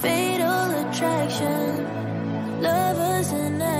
Fatal attraction, lovers in action.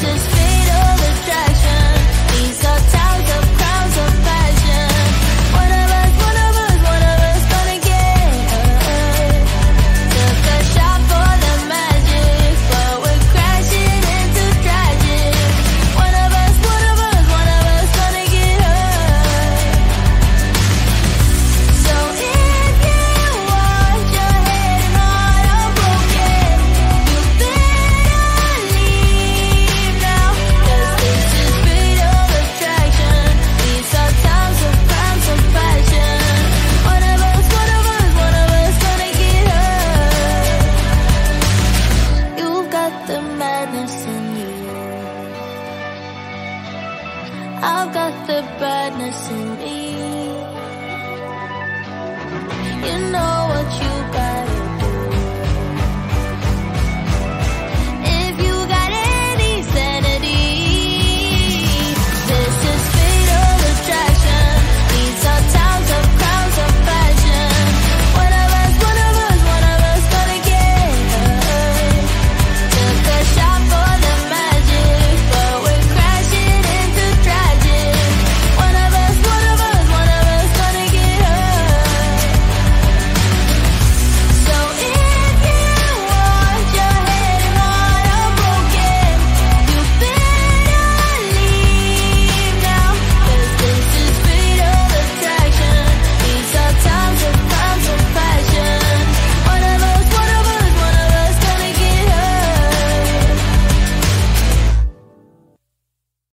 chances got the badness in me. You know